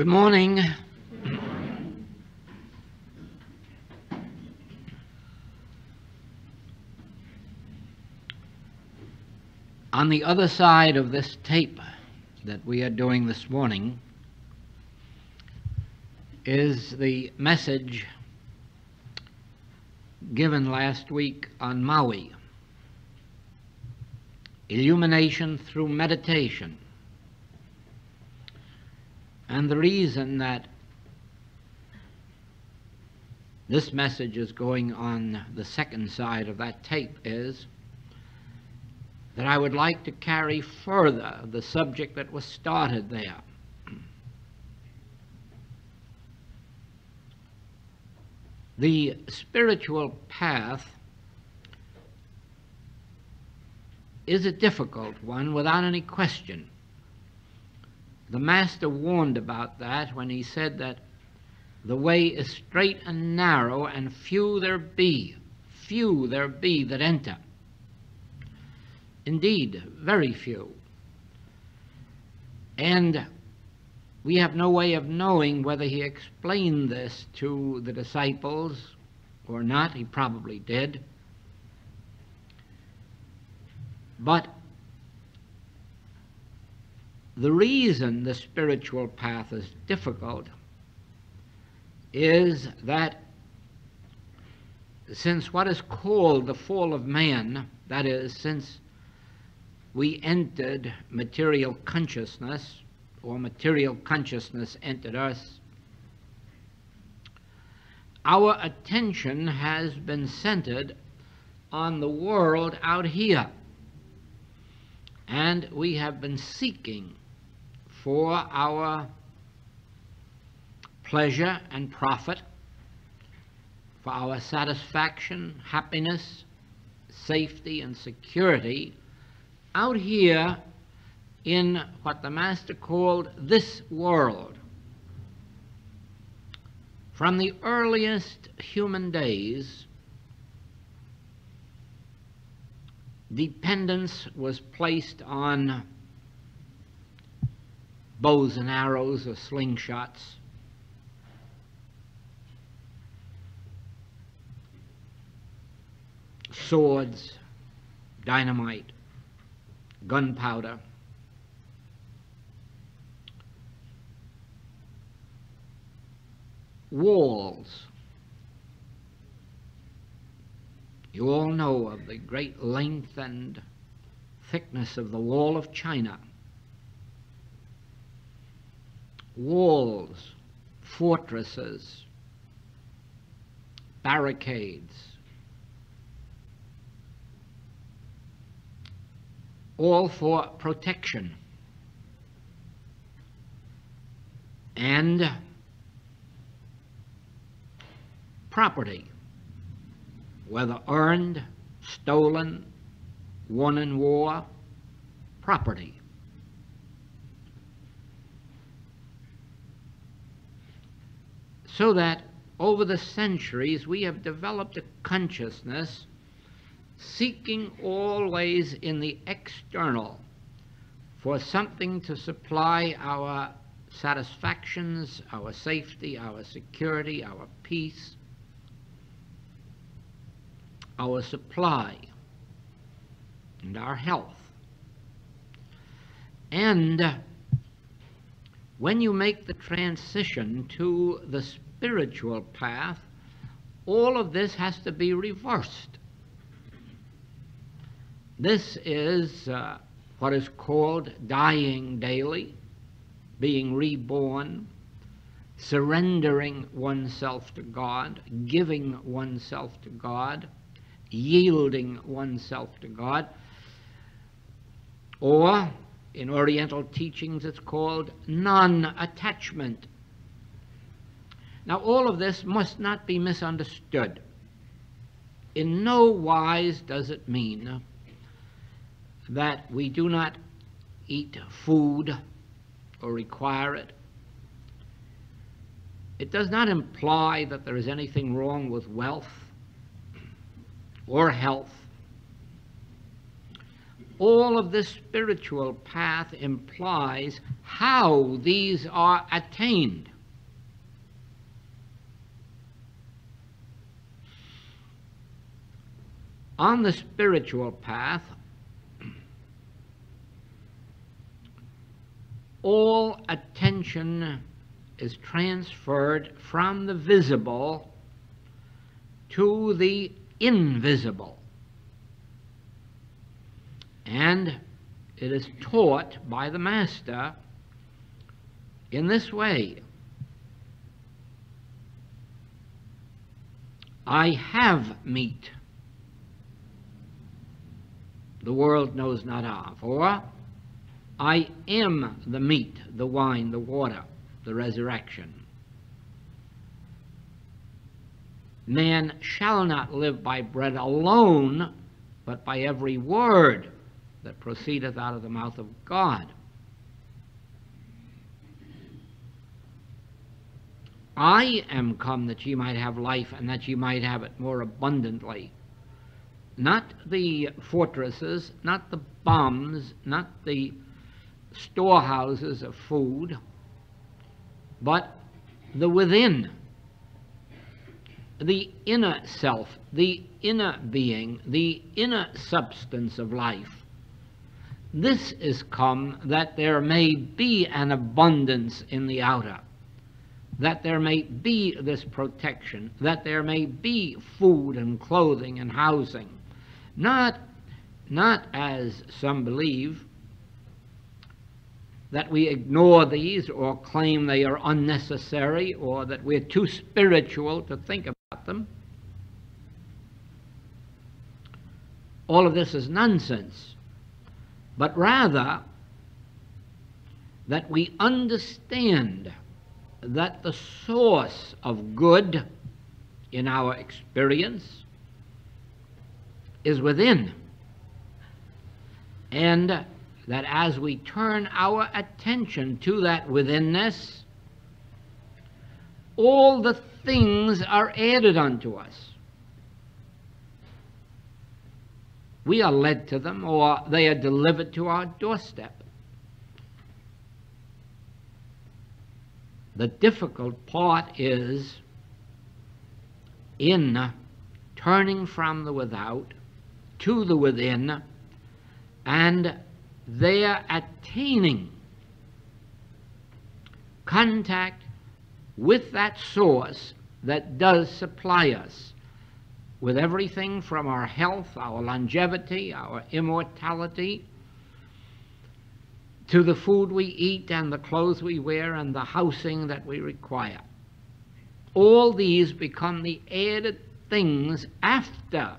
Good morning. On the other side of this tape that we are doing this morning is the message given last week on Maui illumination through meditation. And the reason that this message is going on the second side of that tape is that I would like to carry further the subject that was started there. The spiritual path is a difficult one without any question. The Master warned about that when he said that the way is straight and narrow, and few there be, few there be that enter. Indeed, very few. And we have no way of knowing whether he explained this to the disciples or not. He probably did. But the reason the spiritual path is difficult is that since what is called the fall of man, that is, since we entered material consciousness, or material consciousness entered us, our attention has been centered on the world out here. And we have been seeking for our pleasure and profit, for our satisfaction, happiness, safety, and security out here in what the Master called this world. From the earliest human days, dependence was placed on bows and arrows or slingshots. Swords, dynamite, gunpowder. Walls. You all know of the great length and thickness of the wall of China. Walls, fortresses, barricades, all for protection. And property, whether earned, stolen, won in war, property. So that over the centuries we have developed a consciousness seeking always in the external for something to supply our satisfactions, our safety, our security, our peace, our supply, and our health. And when you make the transition to the spiritual path, all of this has to be reversed. This is uh, what is called dying daily, being reborn, surrendering oneself to God, giving oneself to God, yielding oneself to God. Or, in Oriental teachings, it's called non attachment. Now, all of this must not be misunderstood. In no wise does it mean that we do not eat food or require it. It does not imply that there is anything wrong with wealth or health. All of this spiritual path implies how these are attained. On the spiritual path, all attention is transferred from the visible to the invisible. And it is taught by the Master in this way I have meat the world knows not of, or I am the meat, the wine, the water, the resurrection. Man shall not live by bread alone, but by every word that proceedeth out of the mouth of God. I am come that ye might have life and that ye might have it more abundantly. Not the fortresses, not the bombs, not the storehouses of food, but the within, the inner self, the inner being, the inner substance of life. This is come that there may be an abundance in the outer, that there may be this protection, that there may be food and clothing and housing. Not, not as some believe, that we ignore these or claim they are unnecessary or that we're too spiritual to think about them. All of this is nonsense but rather that we understand that the source of good in our experience is within. And that as we turn our attention to that withinness, all the things are added unto us. We are led to them or they are delivered to our doorstep. The difficult part is in turning from the without to the within and there attaining contact with that source that does supply us with everything from our health, our longevity, our immortality, to the food we eat and the clothes we wear and the housing that we require. All these become the added things after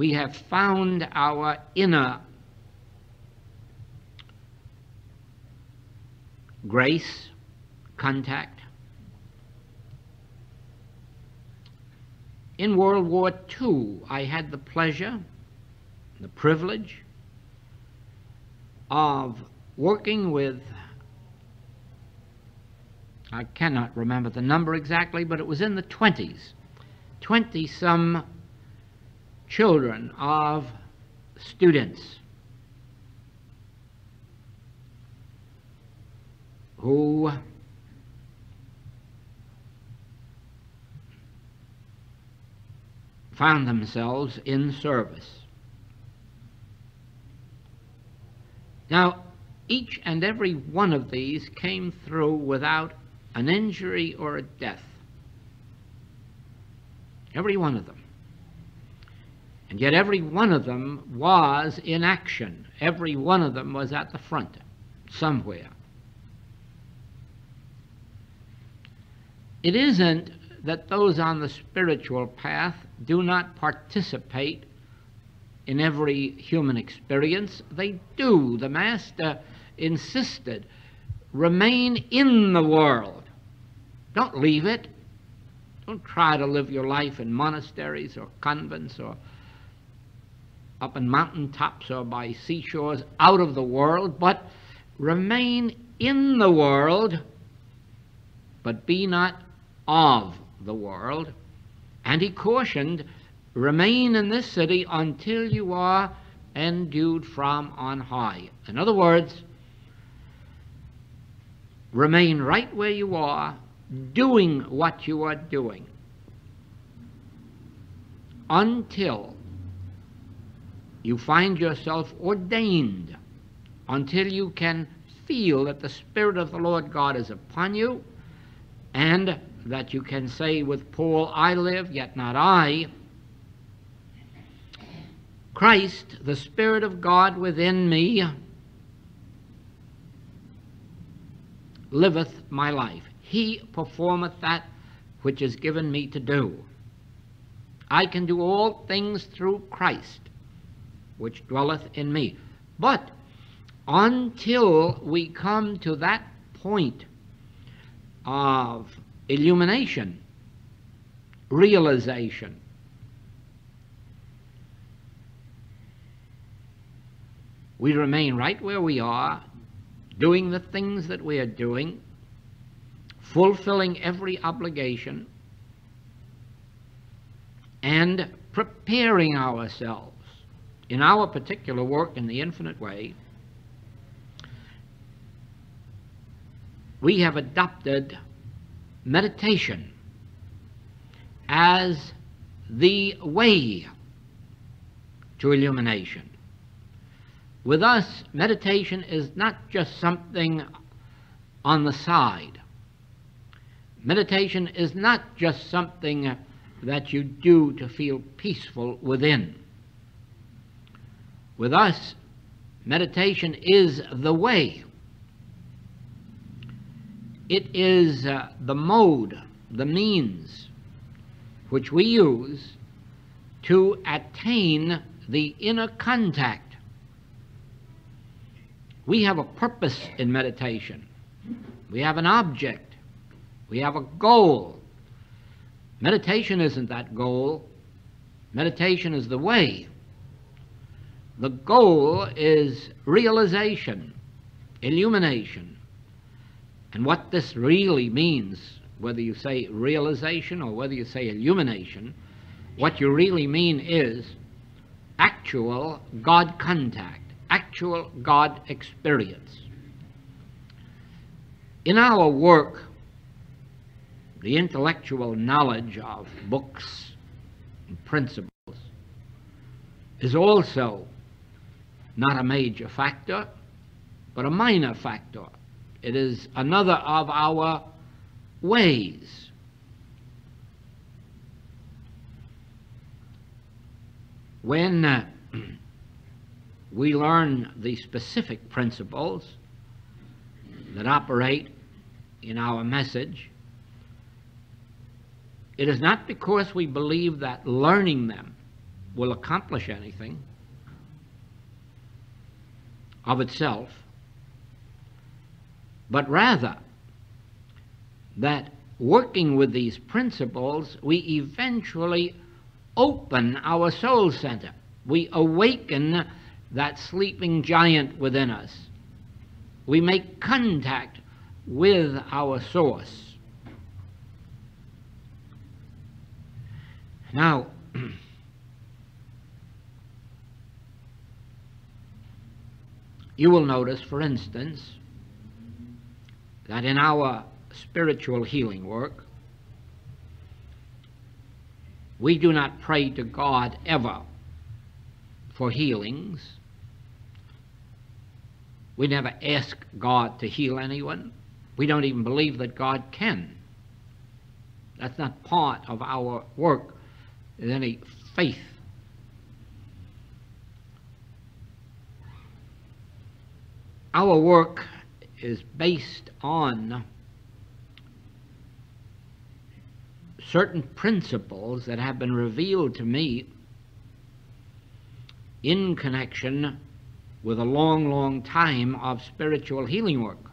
we have found our inner grace, contact, In World War II, I had the pleasure, the privilege of working with, I cannot remember the number exactly, but it was in the 20s, 20 some children of students who found themselves in service. Now, each and every one of these came through without an injury or a death. Every one of them. And yet every one of them was in action. Every one of them was at the front, somewhere. It isn't that those on the spiritual path do not participate in every human experience. They do. The Master insisted remain in the world. Don't leave it. Don't try to live your life in monasteries or convents or up in mountain tops or by seashores out of the world, but remain in the world, but be not of the world. And he cautioned, remain in this city until you are endued from on high. In other words, remain right where you are, doing what you are doing, until you find yourself ordained, until you can feel that the Spirit of the Lord God is upon you, and that you can say with Paul, I live, yet not I. Christ, the Spirit of God within me, liveth my life. He performeth that which is given me to do. I can do all things through Christ, which dwelleth in me. But until we come to that point of illumination, realization, we remain right where we are, doing the things that we are doing, fulfilling every obligation, and preparing ourselves in our particular work in the infinite way. We have adopted meditation as the way to illumination. With us, meditation is not just something on the side. Meditation is not just something that you do to feel peaceful within. With us, meditation is the way. It is uh, the mode, the means which we use to attain the inner contact we have a purpose in meditation. We have an object. We have a goal. Meditation isn't that goal. Meditation is the way. The goal is realization, illumination. And what this really means, whether you say realization or whether you say illumination, what you really mean is actual God contact actual God experience. In our work, the intellectual knowledge of books and principles is also not a major factor, but a minor factor. It is another of our ways. When uh, we learn the specific principles that operate in our message, it is not because we believe that learning them will accomplish anything of itself, but rather that working with these principles, we eventually open our soul center. We awaken that sleeping giant within us. We make contact with our source. Now, you will notice, for instance, that in our spiritual healing work, we do not pray to God ever for healings we never ask God to heal anyone. We don't even believe that God can. That's not part of our work, is any faith. Our work is based on certain principles that have been revealed to me in connection with a long, long time of spiritual healing work.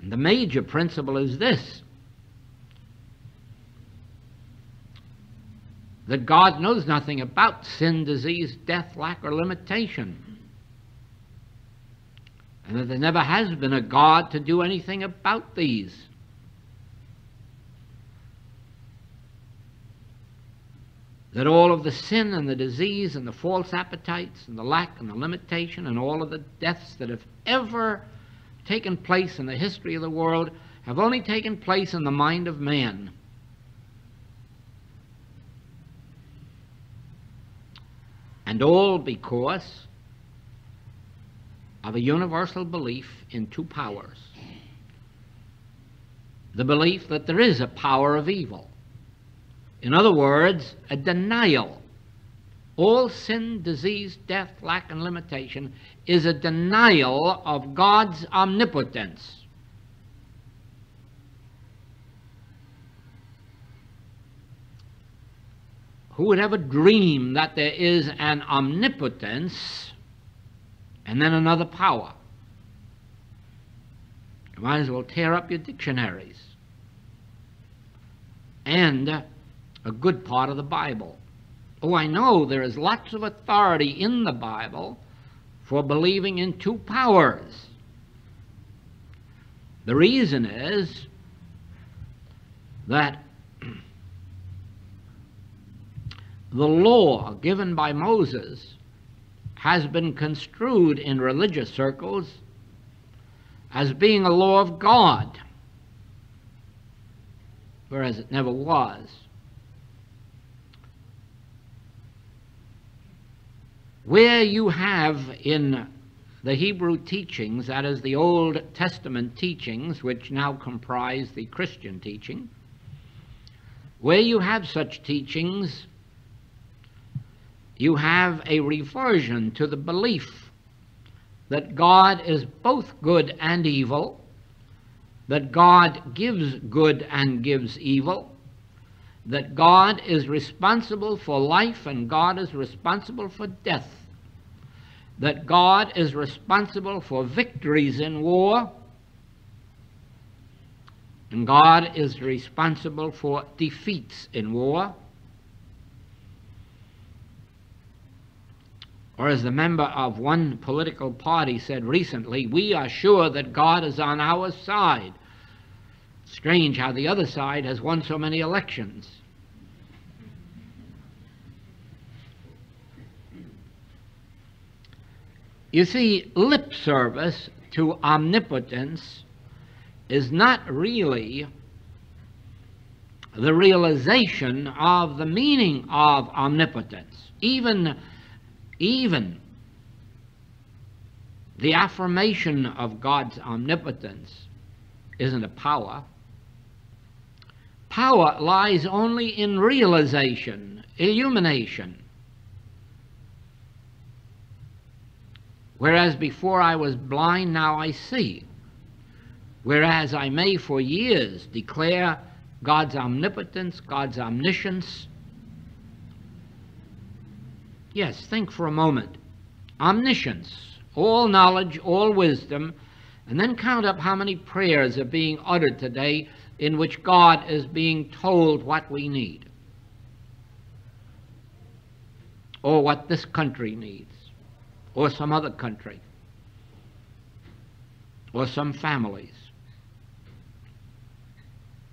And the major principle is this that God knows nothing about sin, disease, death, lack, or limitation. And that there never has been a God to do anything about these. that all of the sin and the disease and the false appetites and the lack and the limitation and all of the deaths that have ever taken place in the history of the world have only taken place in the mind of man. And all because of a universal belief in two powers. The belief that there is a power of evil. In other words, a denial. All sin, disease, death, lack, and limitation is a denial of God's omnipotence. Who would ever dream that there is an omnipotence and then another power? You might as well tear up your dictionaries. And a good part of the Bible. Oh, I know there is lots of authority in the Bible for believing in two powers. The reason is that the law given by Moses has been construed in religious circles as being a law of God, whereas it never was. Where you have in the Hebrew teachings, that is, the Old Testament teachings, which now comprise the Christian teaching, where you have such teachings, you have a reversion to the belief that God is both good and evil, that God gives good and gives evil, that God is responsible for life and God is responsible for death, that God is responsible for victories in war, and God is responsible for defeats in war. Or as the member of one political party said recently, we are sure that God is on our side. Strange how the other side has won so many elections. You see, lip service to omnipotence is not really the realization of the meaning of omnipotence. Even, even the affirmation of God's omnipotence isn't a power. Power lies only in realization, illumination. Whereas before I was blind, now I see. Whereas I may for years declare God's omnipotence, God's omniscience. Yes, think for a moment. Omniscience, all knowledge, all wisdom, and then count up how many prayers are being uttered today in which God is being told what we need or what this country needs or some other country or some families.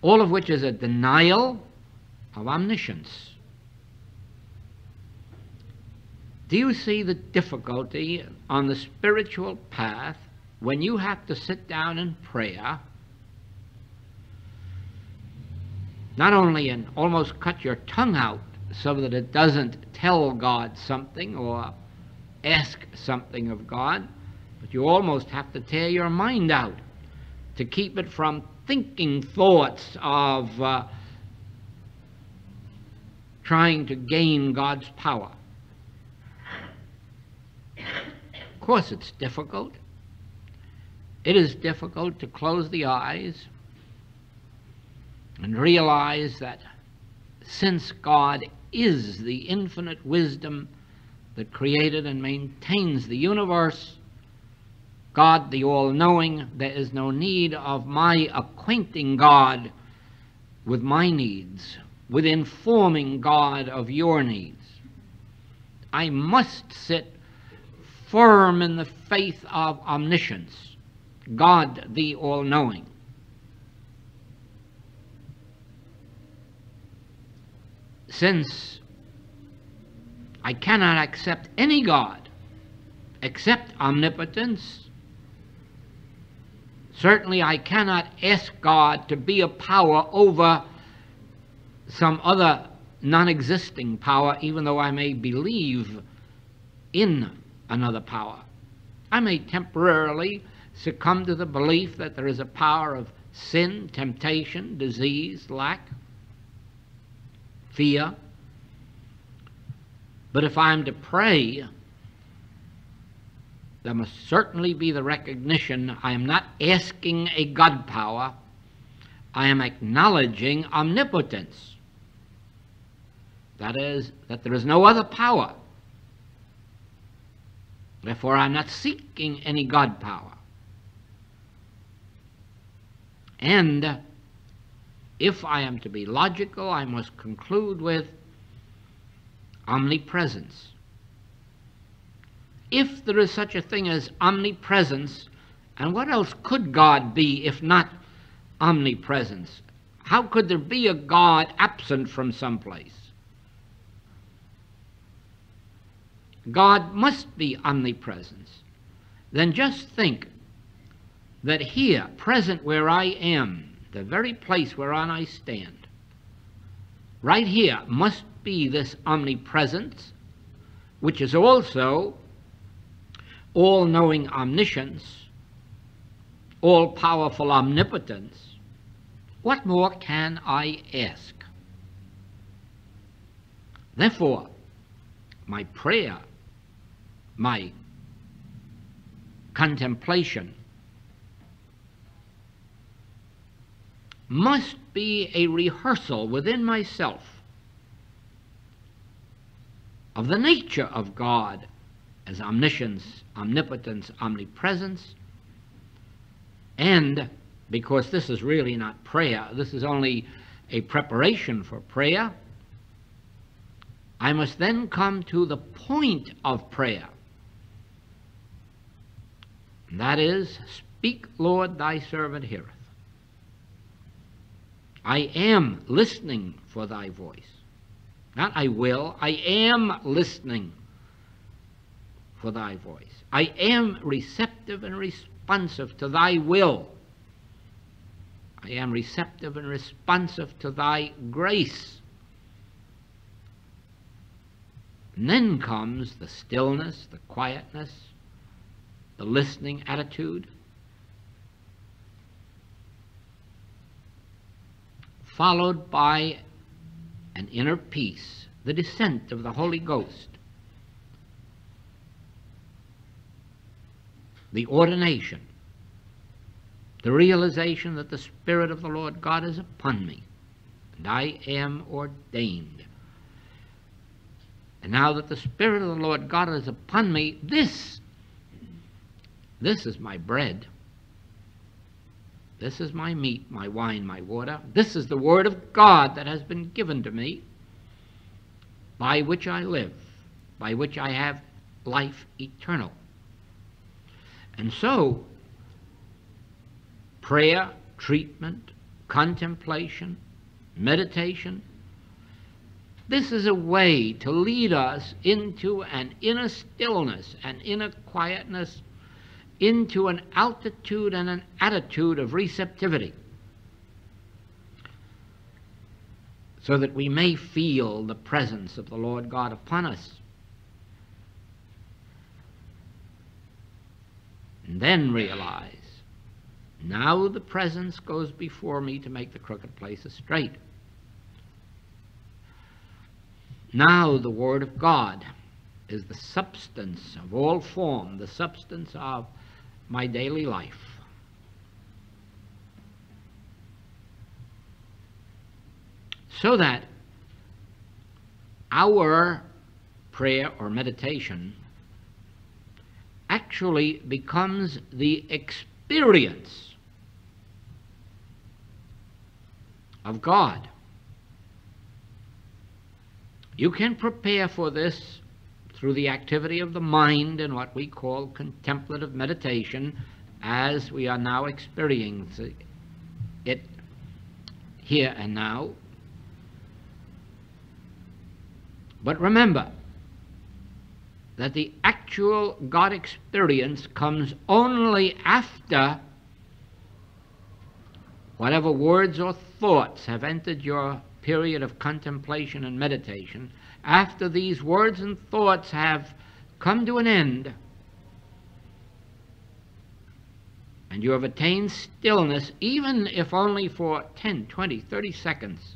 All of which is a denial of omniscience. Do you see the difficulty on the spiritual path when you have to sit down in prayer not only and almost cut your tongue out so that it doesn't tell God something or ask something of God, but you almost have to tear your mind out to keep it from thinking thoughts of uh, trying to gain God's power. Of course, it's difficult. It is difficult to close the eyes and realize that since God is the infinite wisdom that created and maintains the universe, God the all knowing, there is no need of my acquainting God with my needs, with informing God of your needs. I must sit firm in the faith of omniscience, God the all knowing. since I cannot accept any God except omnipotence. Certainly, I cannot ask God to be a power over some other non existing power, even though I may believe in another power. I may temporarily succumb to the belief that there is a power of sin, temptation, disease, lack, fear. But if I'm to pray, there must certainly be the recognition I am not asking a God power, I am acknowledging omnipotence. That is, that there is no other power. Therefore, I'm not seeking any God power. And if I am to be logical, I must conclude with omnipresence. If there is such a thing as omnipresence, and what else could God be if not omnipresence? How could there be a God absent from someplace? God must be omnipresence. Then just think that here, present where I am, the very place whereon I stand, right here must be this omnipresence, which is also all knowing omniscience, all powerful omnipotence. What more can I ask? Therefore, my prayer, my contemplation, must be a rehearsal within myself of the nature of God as omniscience, omnipotence, omnipresence, and because this is really not prayer, this is only a preparation for prayer, I must then come to the point of prayer. And that is, Speak, Lord, thy servant heareth. I am listening for thy voice. Not I will, I am listening for thy voice. I am receptive and responsive to thy will. I am receptive and responsive to thy grace. And then comes the stillness, the quietness, the listening attitude. Followed by an inner peace, the descent of the Holy Ghost, the ordination, the realization that the Spirit of the Lord God is upon me, and I am ordained. And now that the Spirit of the Lord God is upon me, this, this is my bread. This is my meat, my wine, my water. This is the Word of God that has been given to me, by which I live, by which I have life eternal. And so, prayer, treatment, contemplation, meditation, this is a way to lead us into an inner stillness, an inner quietness, into an altitude and an attitude of receptivity. So that we may feel the presence of the Lord God upon us. and then realize now the presence goes before me to make the crooked places straight. Now the Word of God is the substance of all form, the substance of my daily life. So that our prayer or meditation actually becomes the experience of God. You can prepare for this through the activity of the mind in what we call contemplative meditation as we are now experiencing it here and now. But remember, that the actual God experience comes only after whatever words or thoughts have entered your period of contemplation and meditation, after these words and thoughts have come to an end, and you have attained stillness, even if only for 10, 20, 30 seconds,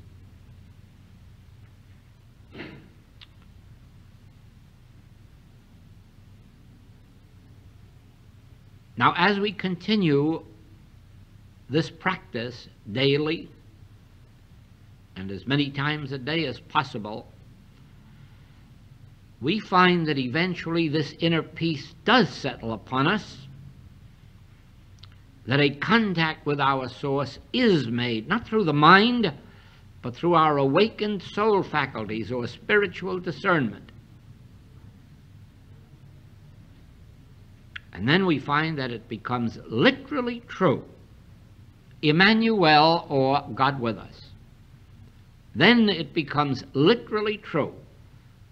Now, as we continue this practice daily and as many times a day as possible, we find that eventually this inner peace does settle upon us, that a contact with our source is made, not through the mind, but through our awakened soul faculties or spiritual discernment. And then we find that it becomes literally true Emmanuel or God with us. Then it becomes literally true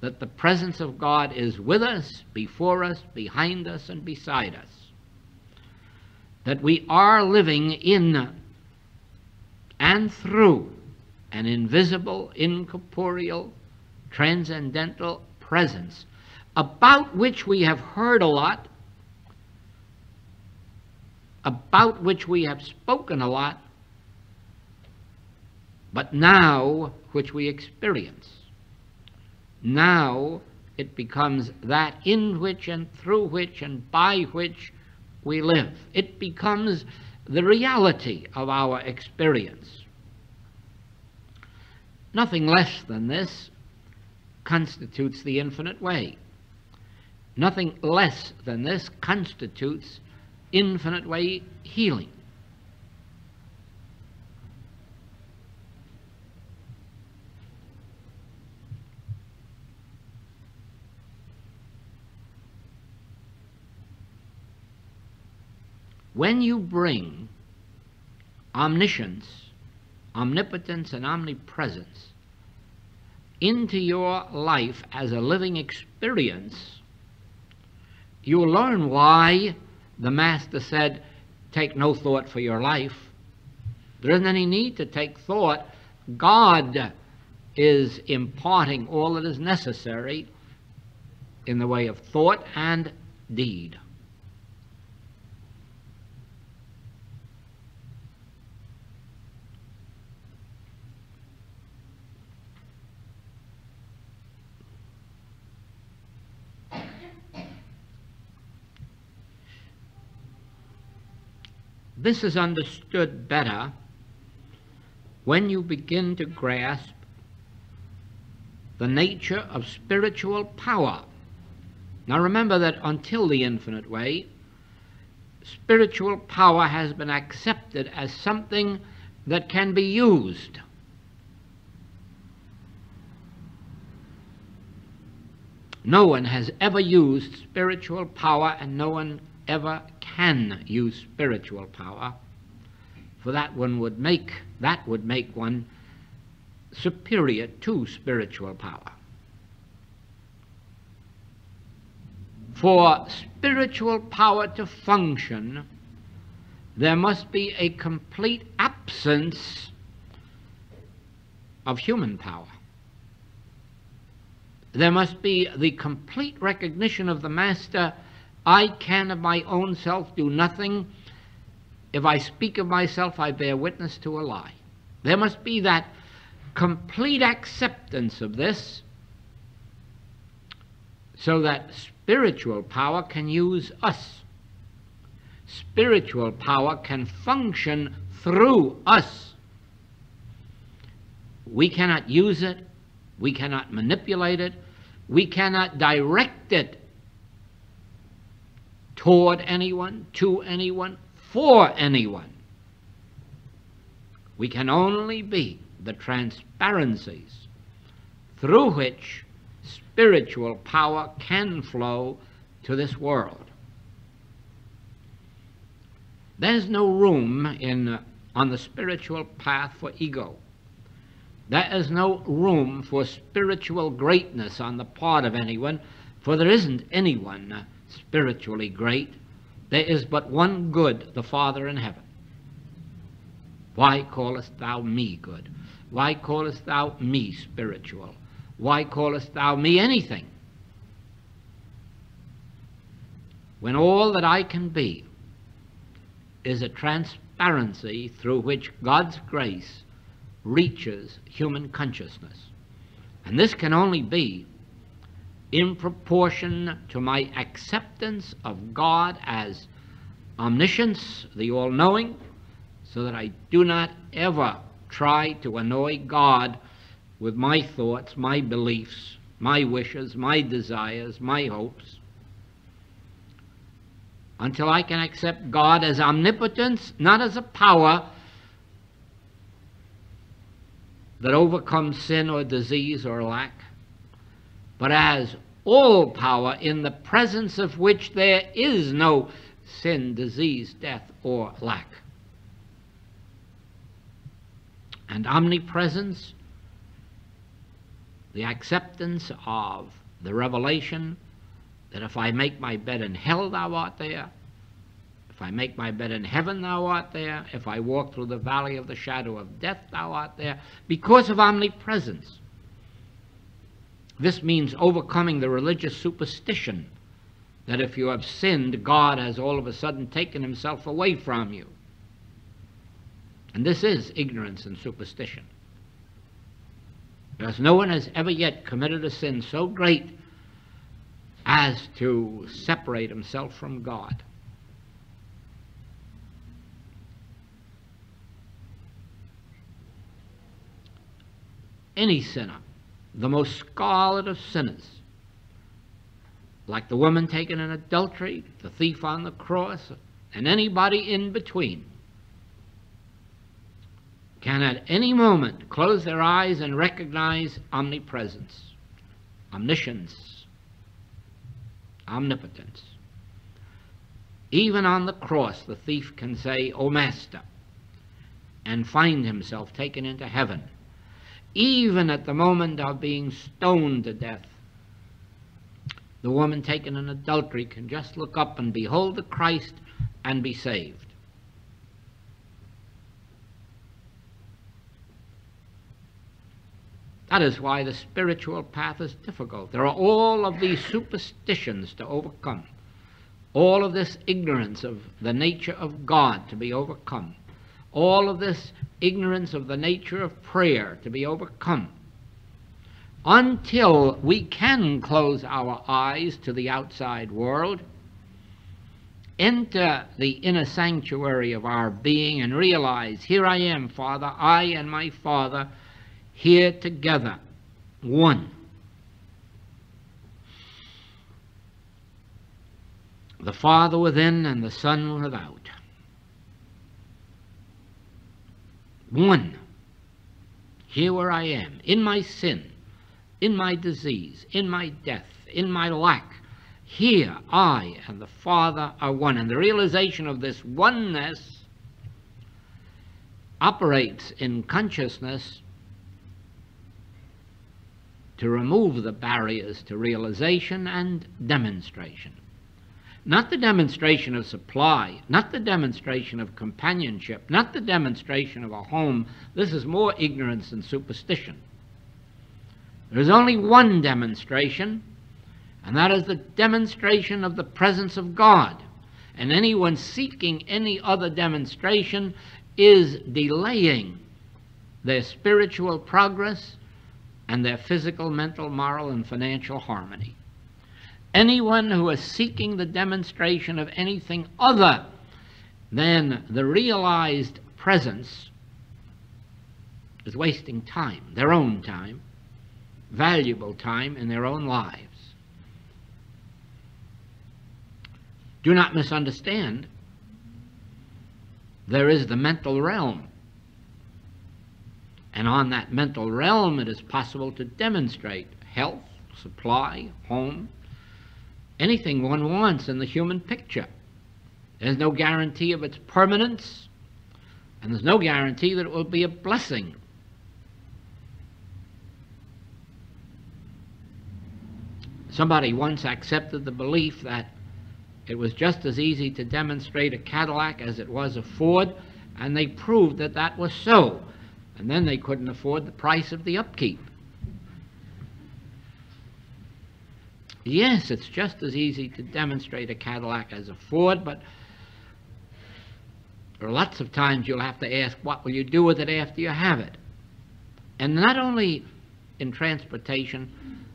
that the presence of God is with us, before us, behind us, and beside us. That we are living in and through an invisible, incorporeal, transcendental presence about which we have heard a lot about which we have spoken a lot, but now which we experience. Now it becomes that in which and through which and by which we live. It becomes the reality of our experience. Nothing less than this constitutes the infinite way. Nothing less than this constitutes infinite way healing. When you bring omniscience, omnipotence, and omnipresence into your life as a living experience, you learn why the Master said, Take no thought for your life. There isn't any need to take thought. God is imparting all that is necessary in the way of thought and deed. This is understood better when you begin to grasp the nature of spiritual power. Now remember that until the infinite way, spiritual power has been accepted as something that can be used. No one has ever used spiritual power and no one ever can use spiritual power, for that one would make that would make one superior to spiritual power. For spiritual power to function, there must be a complete absence of human power. There must be the complete recognition of the Master I can of my own self do nothing. If I speak of myself, I bear witness to a lie. There must be that complete acceptance of this so that spiritual power can use us. Spiritual power can function through us. We cannot use it, we cannot manipulate it, we cannot direct it toward anyone, to anyone, for anyone. We can only be the transparencies through which spiritual power can flow to this world. There's no room in, uh, on the spiritual path for ego. There is no room for spiritual greatness on the part of anyone For there isn't anyone spiritually great. There is but one good, the Father in heaven. Why callest thou me good? Why callest thou me spiritual? Why callest thou me anything? When all that I can be is a transparency through which God's grace reaches human consciousness. And this can only be in proportion to my acceptance of God as omniscience, the all knowing, so that I do not ever try to annoy God with my thoughts, my beliefs, my wishes, my desires, my hopes, until I can accept God as omnipotence, not as a power that overcomes sin or disease or lack, but as all power in the presence of which there is no sin, disease, death, or lack. And omnipresence, the acceptance of the revelation that if I make my bed in hell, thou art there. If I make my bed in heaven, thou art there. If I walk through the valley of the shadow of death, thou art there. Because of omnipresence. This means overcoming the religious superstition that if you have sinned, God has all of a sudden taken himself away from you. And this is ignorance and superstition. Because no one has ever yet committed a sin so great as to separate himself from God. Any sinner, the most scarlet of sinners, like the woman taken in adultery, the thief on the cross, and anybody in between, can at any moment close their eyes and recognize omnipresence, omniscience, omnipotence. Even on the cross, the thief can say, O Master, and find himself taken into heaven. Even at the moment of being stoned to death, the woman taken in adultery can just look up and behold the Christ and be saved. That is why the spiritual path is difficult. There are all of these superstitions to overcome, all of this ignorance of the nature of God to be overcome, all of this ignorance of the nature of prayer to be overcome. Until we can close our eyes to the outside world, enter the inner sanctuary of our being and realize, here I am, Father, I and my Father here together, one. The Father within and the Son without. One. Here where I am, in my sin, in my disease, in my death, in my lack. Here I and the Father are one. And the realization of this oneness operates in consciousness to remove the barriers to realization and demonstration. Not the demonstration of supply, not the demonstration of companionship, not the demonstration of a home. This is more ignorance and superstition. There is only one demonstration, and that is the demonstration of the presence of God. And anyone seeking any other demonstration is delaying their spiritual progress and their physical, mental, moral, and financial harmony. Anyone who is seeking the demonstration of anything other than the realized presence is wasting time, their own time, valuable time in their own lives. Do not misunderstand. There is the mental realm and on that mental realm, it is possible to demonstrate health, supply, home, anything one wants in the human picture. There's no guarantee of its permanence, and there's no guarantee that it will be a blessing. Somebody once accepted the belief that it was just as easy to demonstrate a Cadillac as it was a Ford, and they proved that that was so. And then they couldn't afford the price of the upkeep. Yes, it's just as easy to demonstrate a Cadillac as a Ford, but there are lots of times you'll have to ask, what will you do with it after you have it? And not only in transportation,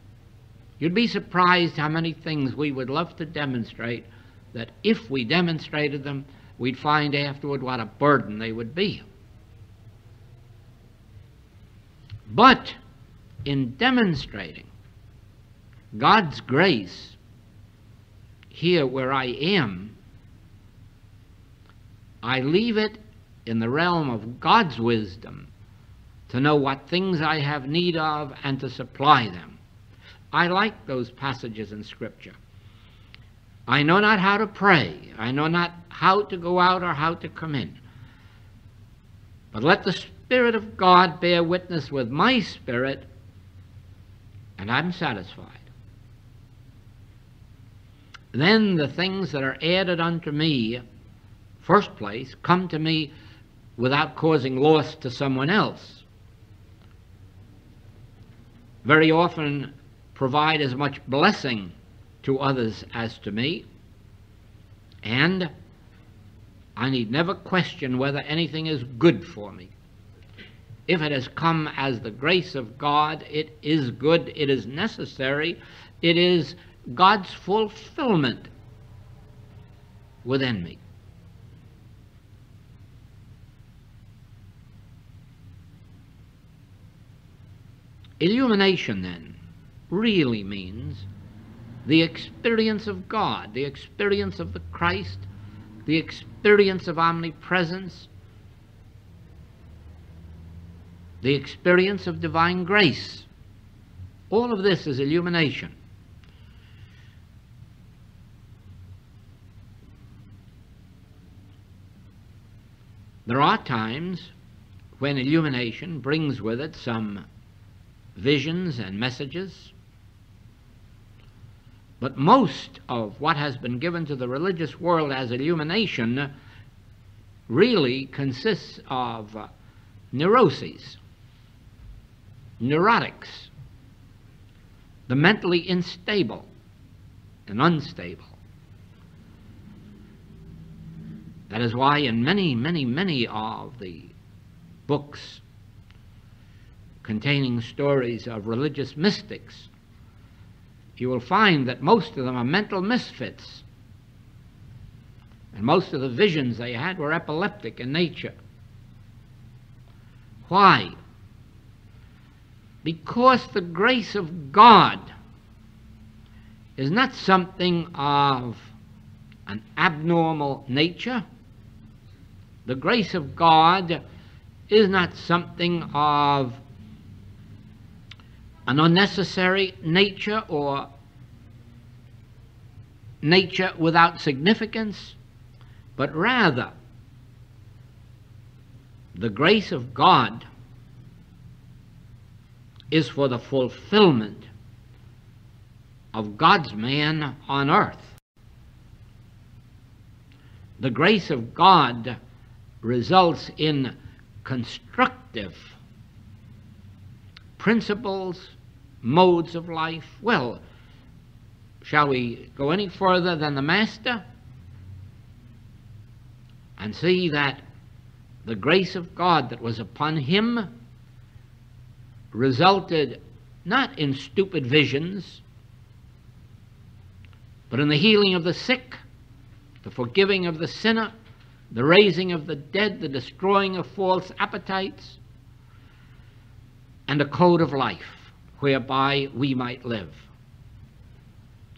you'd be surprised how many things we would love to demonstrate that if we demonstrated them, we'd find afterward what a burden they would be. But in demonstrating God's grace here where I am, I leave it in the realm of God's wisdom to know what things I have need of and to supply them. I like those passages in Scripture. I know not how to pray. I know not how to go out or how to come in. But let the Spirit of God bear witness with my spirit, and I'm satisfied. Then the things that are added unto me, first place, come to me without causing loss to someone else. Very often provide as much blessing to others as to me, and I need never question whether anything is good for me. If it has come as the grace of God, it is good, it is necessary, it is God's fulfillment within me. Illumination, then, really means the experience of God, the experience of the Christ, the experience of omnipresence, the experience of divine grace. All of this is illumination. There are times when illumination brings with it some visions and messages, but most of what has been given to the religious world as illumination really consists of uh, neuroses, neurotics, the mentally unstable and unstable. That is why in many, many, many of the books containing stories of religious mystics, you will find that most of them are mental misfits. And most of the visions they had were epileptic in nature. Why? Because the grace of God is not something of an abnormal nature the grace of God is not something of an unnecessary nature or nature without significance, but rather the grace of God is for the fulfillment of God's man on earth. The grace of God results in constructive principles, modes of life. Well, shall we go any further than the Master and see that the grace of God that was upon him resulted not in stupid visions, but in the healing of the sick, the forgiving of the sinner, the raising of the dead, the destroying of false appetites, and a code of life whereby we might live.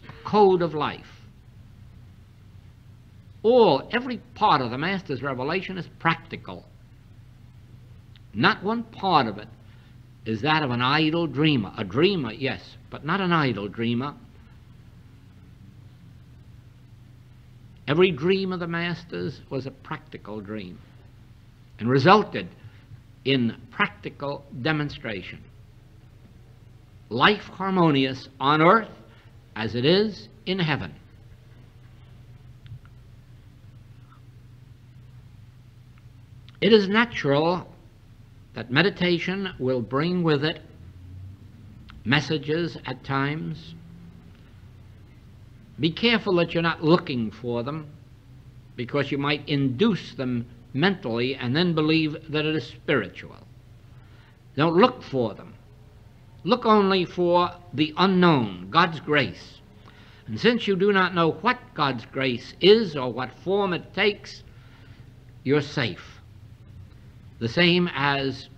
A code of life. All, every part of the Master's revelation is practical. Not one part of it is that of an idle dreamer. A dreamer, yes, but not an idle dreamer. Every dream of the Masters was a practical dream and resulted in practical demonstration. Life harmonious on earth as it is in heaven. It is natural that meditation will bring with it messages at times. Be careful that you're not looking for them because you might induce them mentally and then believe that it is spiritual. Don't look for them. Look only for the unknown, God's grace. And since you do not know what God's grace is or what form it takes, you're safe. The same as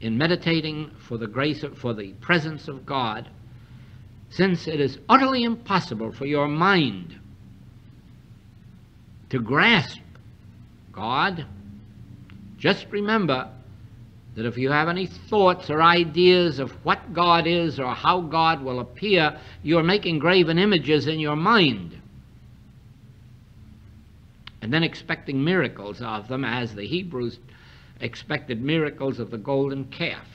in meditating for the grace of, for the presence of God, since it is utterly impossible for your mind to grasp God, just remember that if you have any thoughts or ideas of what God is or how God will appear, you're making graven images in your mind. And then expecting miracles of them as the Hebrews expected miracles of the golden calf.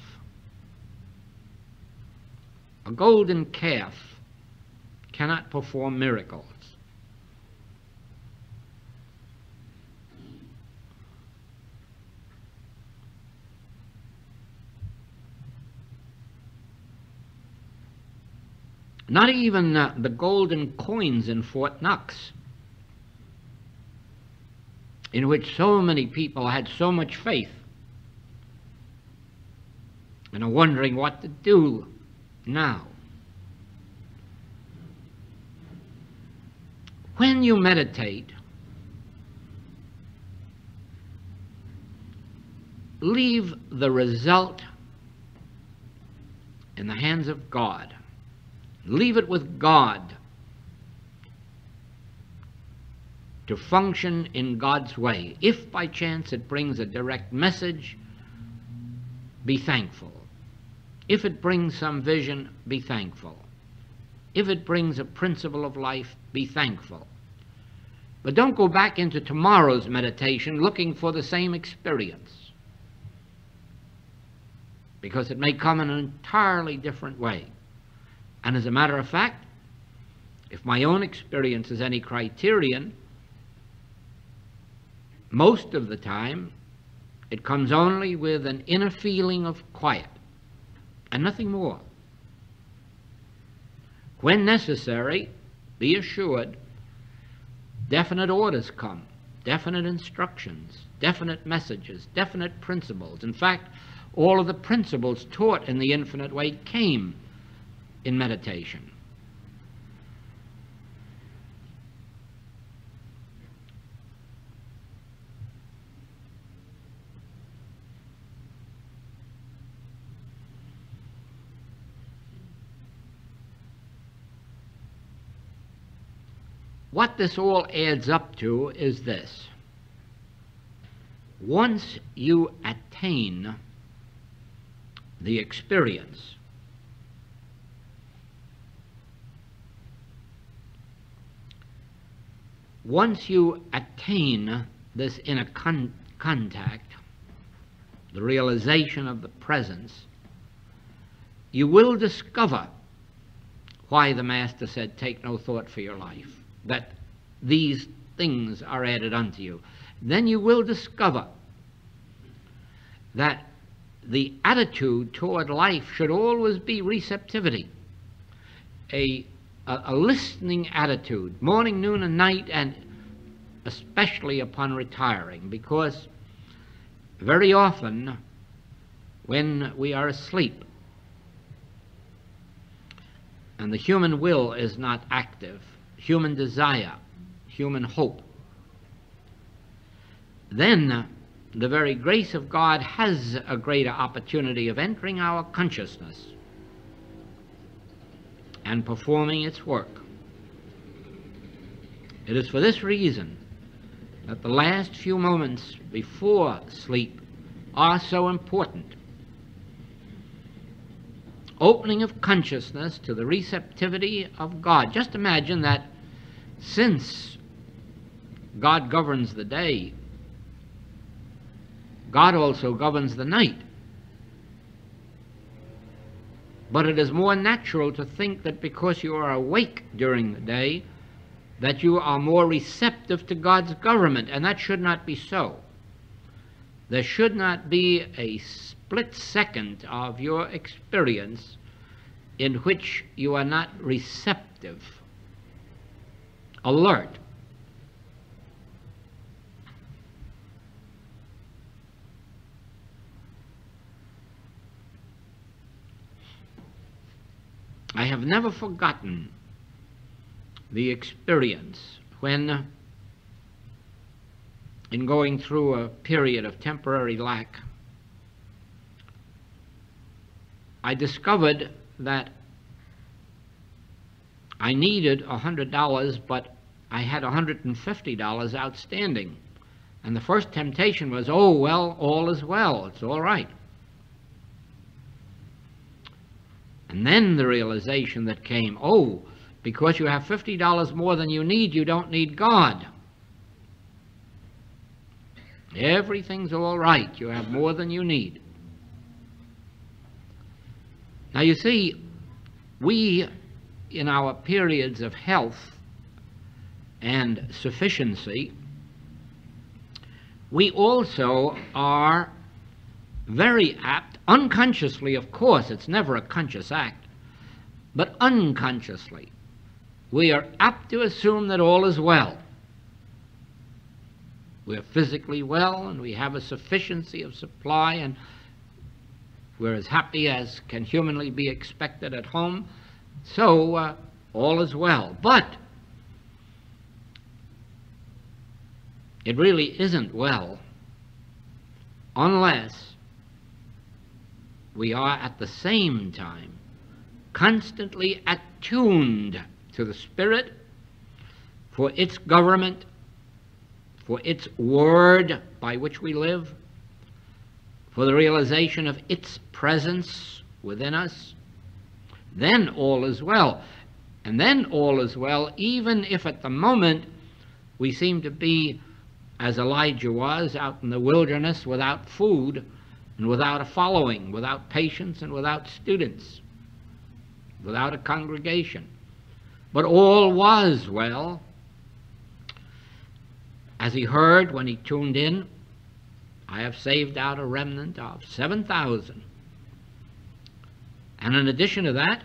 A golden calf cannot perform miracles. Not even uh, the golden coins in Fort Knox, in which so many people had so much faith and are wondering what to do now. When you meditate, leave the result in the hands of God. Leave it with God to function in God's way. If by chance it brings a direct message, be thankful. If it brings some vision, be thankful. If it brings a principle of life, be thankful. But don't go back into tomorrow's meditation looking for the same experience. Because it may come in an entirely different way. And as a matter of fact, if my own experience is any criterion, most of the time it comes only with an inner feeling of quiet and nothing more. When necessary, be assured, definite orders come, definite instructions, definite messages, definite principles. In fact, all of the principles taught in the infinite way came in meditation. What this all adds up to is this. Once you attain the experience once you attain this inner con contact, the realization of the presence, you will discover why the Master said, Take no thought for your life, that these things are added unto you. Then you will discover that the attitude toward life should always be receptivity, a a, a listening attitude, morning, noon, and night, and especially upon retiring, because very often when we are asleep and the human will is not active, human desire, human hope, then uh, the very grace of God has a greater opportunity of entering our consciousness and performing its work. It is for this reason that the last few moments before sleep are so important. Opening of consciousness to the receptivity of God. Just imagine that since God governs the day, God also governs the night. But it is more natural to think that because you are awake during the day, that you are more receptive to God's government, and that should not be so. There should not be a split second of your experience in which you are not receptive, alert. I have never forgotten the experience when, in going through a period of temporary lack, I discovered that I needed $100, but I had $150 outstanding. And the first temptation was, oh, well, all is well, it's all right. And then the realization that came, oh, because you have $50 more than you need, you don't need God. Everything's all right. You have more than you need. Now, you see, we, in our periods of health and sufficiency, we also are very apt, unconsciously, of course, it's never a conscious act, but unconsciously, we are apt to assume that all is well. We're physically well and we have a sufficiency of supply and we're as happy as can humanly be expected at home. So uh, all is well. But it really isn't well unless we are at the same time constantly attuned to the Spirit for its government, for its word by which we live, for the realization of its presence within us, then all is well. And then all is well, even if at the moment we seem to be, as Elijah was, out in the wilderness without food and without a following, without patients and without students, without a congregation. But all was well. As he heard when he tuned in, I have saved out a remnant of 7,000. And in addition to that,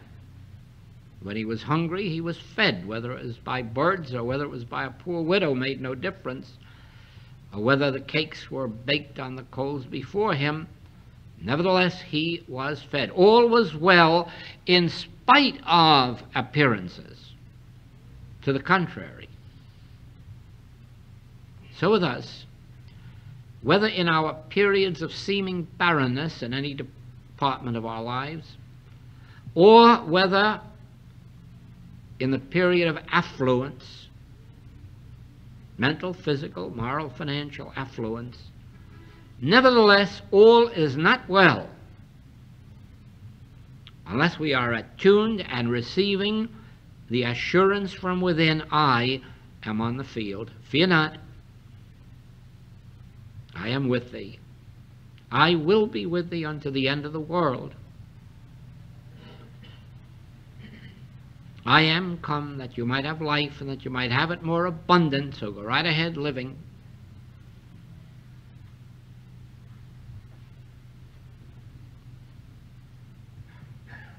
when he was hungry, he was fed, whether it was by birds or whether it was by a poor widow made no difference, or whether the cakes were baked on the coals before him. Nevertheless, he was fed. All was well in spite of appearances. To the contrary. So with us, whether in our periods of seeming barrenness in any department of our lives, or whether in the period of affluence, mental, physical, moral, financial affluence, nevertheless, all is not well unless we are attuned and receiving the assurance from within, I am on the field. Fear not. I am with thee. I will be with thee unto the end of the world. I am come that you might have life and that you might have it more abundant, so go right ahead living.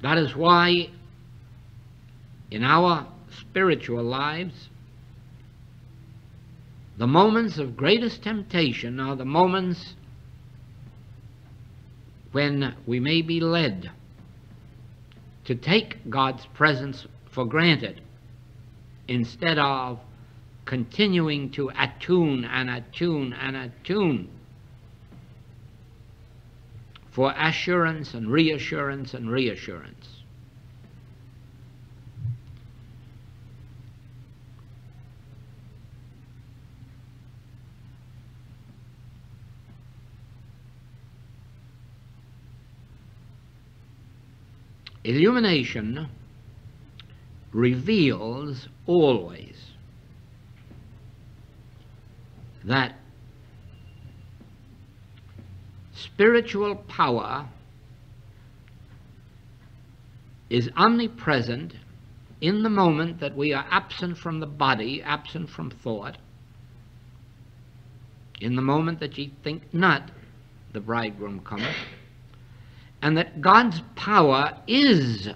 That is why in our spiritual lives, the moments of greatest temptation are the moments when we may be led to take God's presence for granted instead of continuing to attune and attune and attune for assurance and reassurance and reassurance. Illumination reveals always that spiritual power is omnipresent in the moment that we are absent from the body, absent from thought, in the moment that ye think not the bridegroom cometh, and that God's power is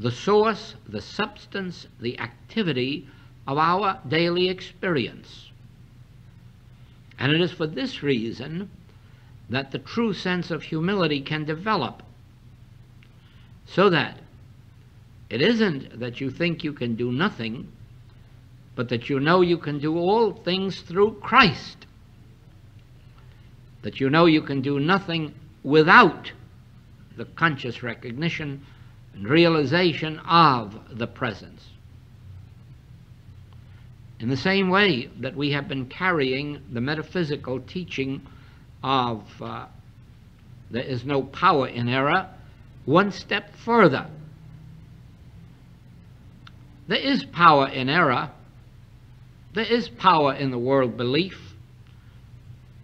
the source, the substance, the activity of our daily experience. And it is for this reason that the true sense of humility can develop so that it isn't that you think you can do nothing, but that you know you can do all things through Christ. That you know you can do nothing without the conscious recognition realization of the presence. In the same way that we have been carrying the metaphysical teaching of uh, there is no power in error one step further. There is power in error. There is power in the world belief.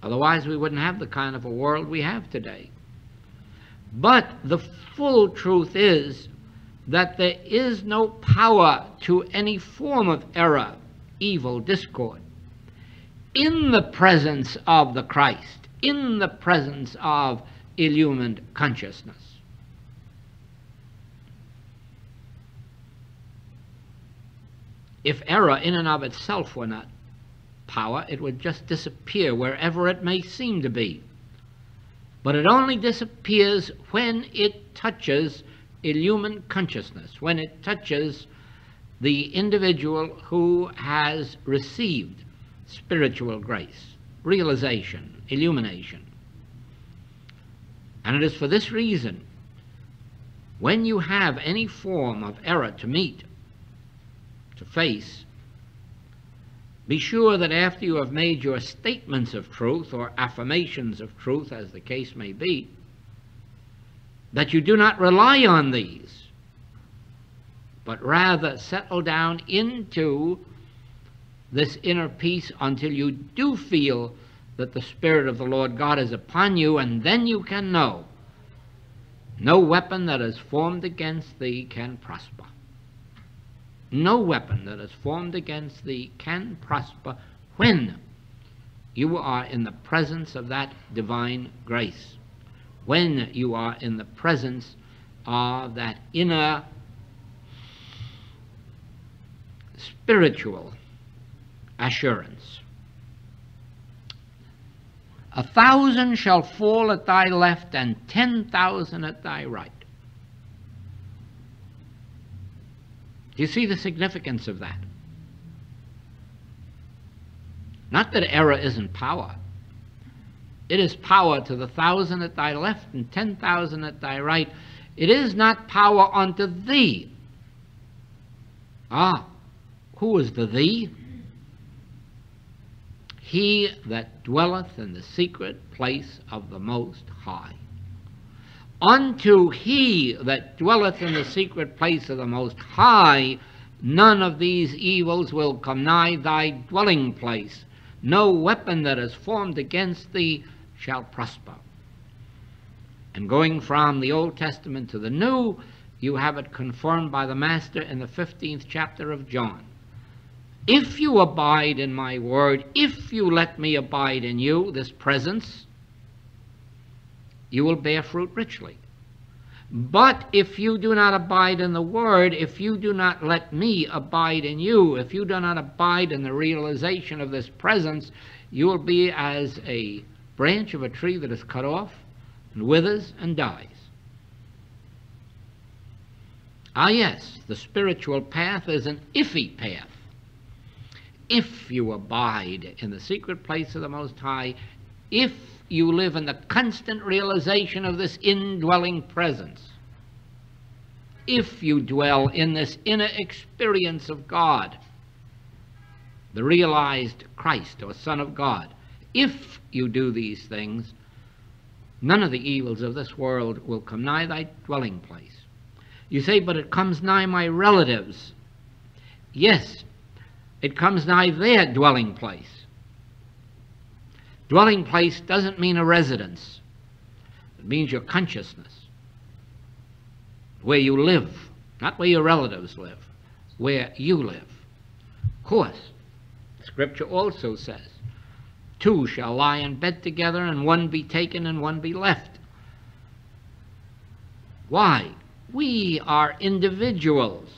Otherwise, we wouldn't have the kind of a world we have today. But the full truth is that there is no power to any form of error, evil, discord, in the presence of the Christ, in the presence of illumined consciousness. If error in and of itself were not power, it would just disappear wherever it may seem to be. But it only disappears when it touches illumined consciousness, when it touches the individual who has received spiritual grace, realization, illumination. And it is for this reason, when you have any form of error to meet, to face, be sure that after you have made your statements of truth or affirmations of truth, as the case may be, that you do not rely on these, but rather settle down into this inner peace until you do feel that the Spirit of the Lord God is upon you, and then you can know no weapon that is formed against thee can prosper. No weapon that is formed against thee can prosper when you are in the presence of that divine grace, when you are in the presence of that inner spiritual assurance. A thousand shall fall at thy left, and ten thousand at thy right. Do you see the significance of that? Not that error isn't power. It is power to the thousand at thy left and ten thousand at thy right. It is not power unto thee. Ah, who is the thee? He that dwelleth in the secret place of the Most High. Unto he that dwelleth in the secret place of the Most High, none of these evils will come nigh thy dwelling place. No weapon that is formed against thee shall prosper. And going from the Old Testament to the New, you have it confirmed by the Master in the 15th chapter of John. If you abide in my word, if you let me abide in you, this presence, you will bear fruit richly. But if you do not abide in the Word, if you do not let me abide in you, if you do not abide in the realization of this presence, you will be as a branch of a tree that is cut off and withers and dies. Ah, yes, the spiritual path is an iffy path. If you abide in the secret place of the Most High, if you live in the constant realization of this indwelling presence. If you dwell in this inner experience of God, the realized Christ or Son of God, if you do these things, none of the evils of this world will come nigh thy dwelling place. You say, but it comes nigh my relatives. Yes, it comes nigh their dwelling place. Dwelling place doesn't mean a residence. It means your consciousness, where you live, not where your relatives live, where you live. Of course, Scripture also says, Two shall lie in bed together, and one be taken and one be left. Why? We are individuals,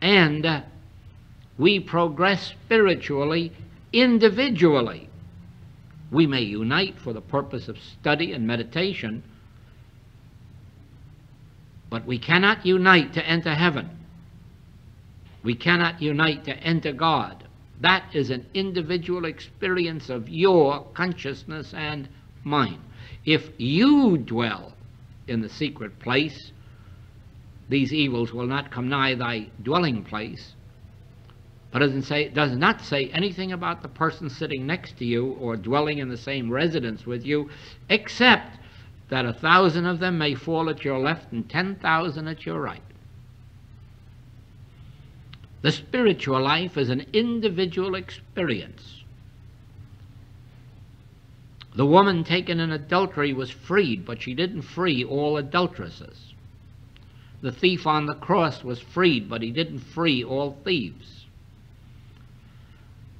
and we progress spiritually individually. We may unite for the purpose of study and meditation, but we cannot unite to enter heaven. We cannot unite to enter God. That is an individual experience of your consciousness and mine. If you dwell in the secret place, these evils will not come nigh thy dwelling place. But doesn't say, does not say anything about the person sitting next to you or dwelling in the same residence with you, except that a thousand of them may fall at your left and ten thousand at your right. The spiritual life is an individual experience. The woman taken in adultery was freed, but she didn't free all adulteresses. The thief on the cross was freed, but he didn't free all thieves.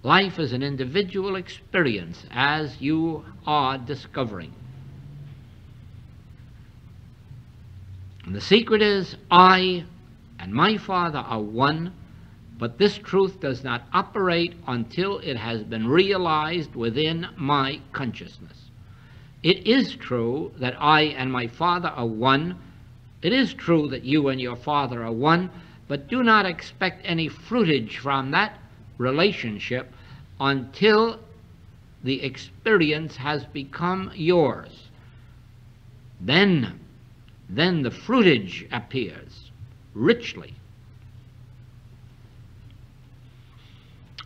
Life is an individual experience as you are discovering. And the secret is I and my Father are one, but this truth does not operate until it has been realized within my consciousness. It is true that I and my Father are one. It is true that you and your Father are one, but do not expect any fruitage from that relationship until the experience has become yours. Then, then the fruitage appears richly.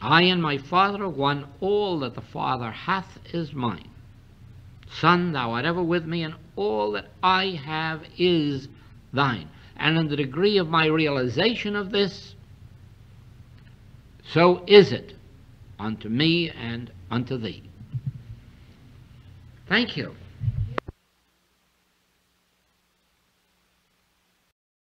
I and my Father are one, all that the Father hath is mine. Son, thou art ever with me, and all that I have is thine. And in the degree of my realization of this, so is it unto me and unto thee. Thank you.